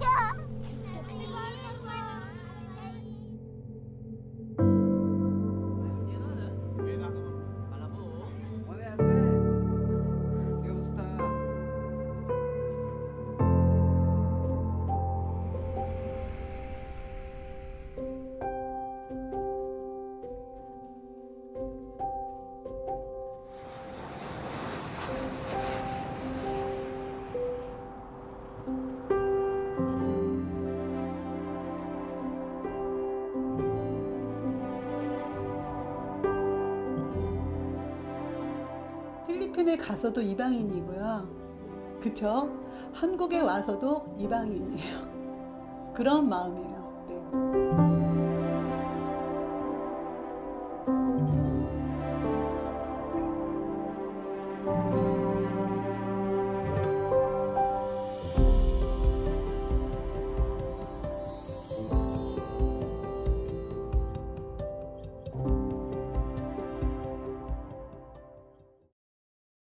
Yeah. 필리핀에 가서도 이방인이고요. 그쵸? 한국에 와서도 이방인이에요. 그런 마음이에요. 네.